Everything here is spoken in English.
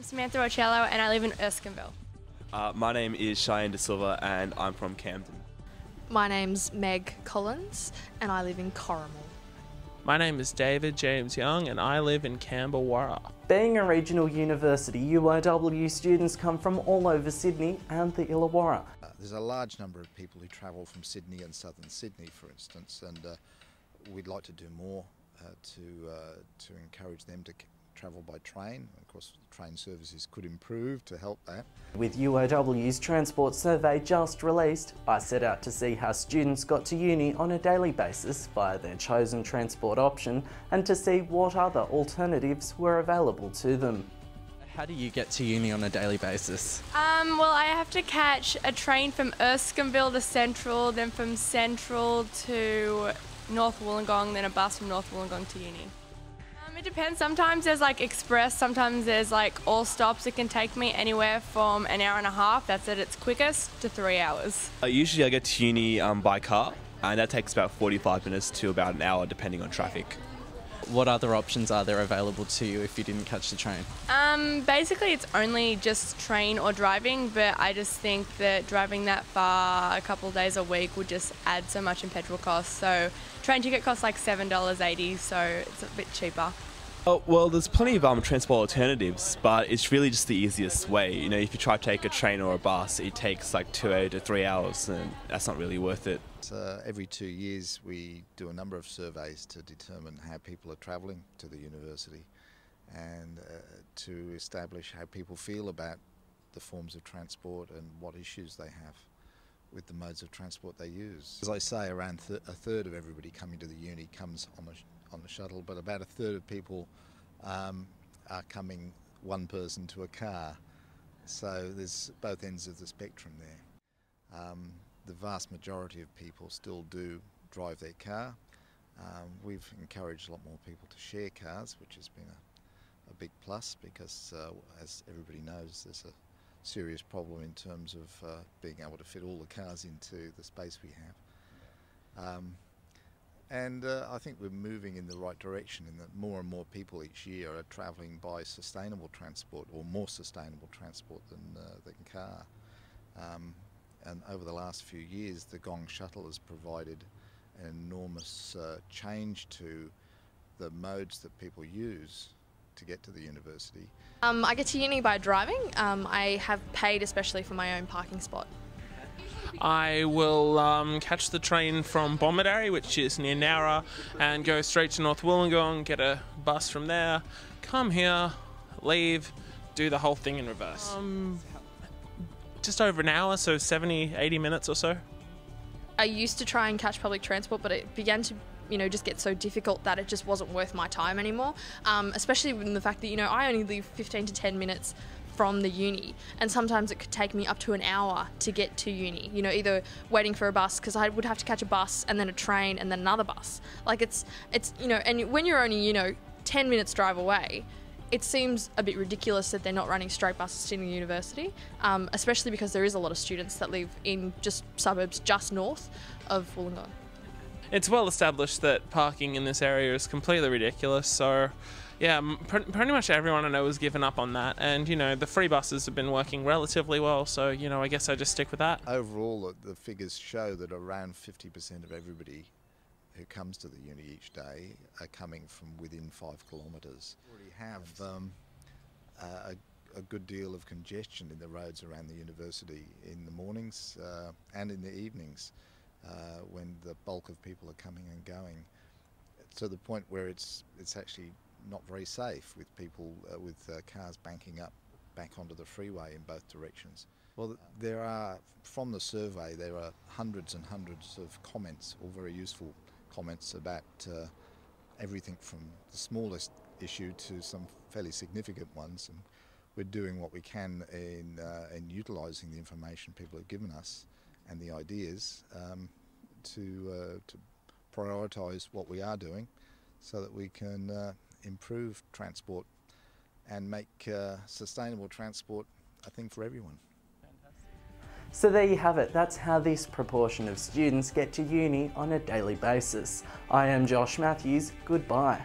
I'm Samantha Rochello and I live in Erskineville. Uh, my name is Cheyenne De Silva and I'm from Camden. My name's Meg Collins and I live in Corrimal. My name is David James Young and I live in Cambewarra. Being a regional university, UOW students come from all over Sydney and the Illawarra. Uh, there's a large number of people who travel from Sydney and southern Sydney, for instance, and uh, we'd like to do more uh, to uh, to encourage them to travel by train. Of course, train services could improve to help that. With UOW's transport survey just released, I set out to see how students got to uni on a daily basis via their chosen transport option and to see what other alternatives were available to them. How do you get to uni on a daily basis? Um, well, I have to catch a train from Erskineville to Central, then from Central to North Wollongong, then a bus from North Wollongong to uni. It depends. Sometimes there's like express, sometimes there's like all stops. It can take me anywhere from an hour and a half, that's at its quickest, to three hours. Uh, usually I get to uni um, by car and that takes about 45 minutes to about an hour depending on traffic. What other options are there available to you if you didn't catch the train? Um, basically, it's only just train or driving, but I just think that driving that far a couple of days a week would just add so much in petrol costs. So, train ticket costs like $7.80, so it's a bit cheaper. Oh, well, there's plenty of um, transport alternatives, but it's really just the easiest way. You know, if you try to take a train or a bus, it takes like two to three hours, and that's not really worth it. Uh, every two years, we do a number of surveys to determine how people are travelling to the university and uh, to establish how people feel about the forms of transport and what issues they have with the modes of transport they use. As I say, around th a third of everybody coming to the uni comes on a on the shuttle, but about a third of people um, are coming one person to a car. So there's both ends of the spectrum there. Um, the vast majority of people still do drive their car. Um, we've encouraged a lot more people to share cars, which has been a, a big plus because, uh, as everybody knows, there's a serious problem in terms of uh, being able to fit all the cars into the space we have. Um, and uh, I think we're moving in the right direction in that more and more people each year are travelling by sustainable transport or more sustainable transport than, uh, than car. Um, and over the last few years, the Gong shuttle has provided an enormous uh, change to the modes that people use to get to the university. Um, I get to uni by driving. Um, I have paid especially for my own parking spot. I will um, catch the train from Bomaderry, which is near Nowra, and go straight to North Wollongong, get a bus from there, come here, leave, do the whole thing in reverse. Um, just over an hour, so 70, 80 minutes or so. I used to try and catch public transport, but it began to you know just get so difficult that it just wasn't worth my time anymore um, especially in the fact that you know i only live 15 to 10 minutes from the uni and sometimes it could take me up to an hour to get to uni you know either waiting for a bus because i would have to catch a bus and then a train and then another bus like it's it's you know and when you're only you know 10 minutes drive away it seems a bit ridiculous that they're not running straight buses to the university, um, especially because there is a lot of students that live in just suburbs just north of Wollongong. It's well established that parking in this area is completely ridiculous, so yeah, pr pretty much everyone I know has given up on that. And, you know, the free buses have been working relatively well, so, you know, I guess I just stick with that. Overall, the figures show that around 50% of everybody who comes to the uni each day are coming from within five kilometres. We already have um, a, a, good deal of congestion in the roads around the university in the mornings uh, and in the evenings uh, when the bulk of people are coming and going to the point where it's it's actually not very safe with people uh, with uh, cars banking up back onto the freeway in both directions. Well, there are, from the survey, there are hundreds and hundreds of comments, all very useful comments about uh, everything from the smallest issue to some fairly significant ones. And we're doing what we can in, uh, in utilising the information people have given us and the ideas um, to, uh, to prioritise what we are doing so that we can uh, improve transport and make uh, sustainable transport a thing for everyone. So there you have it, that's how this proportion of students get to uni on a daily basis. I am Josh Mathews, goodbye.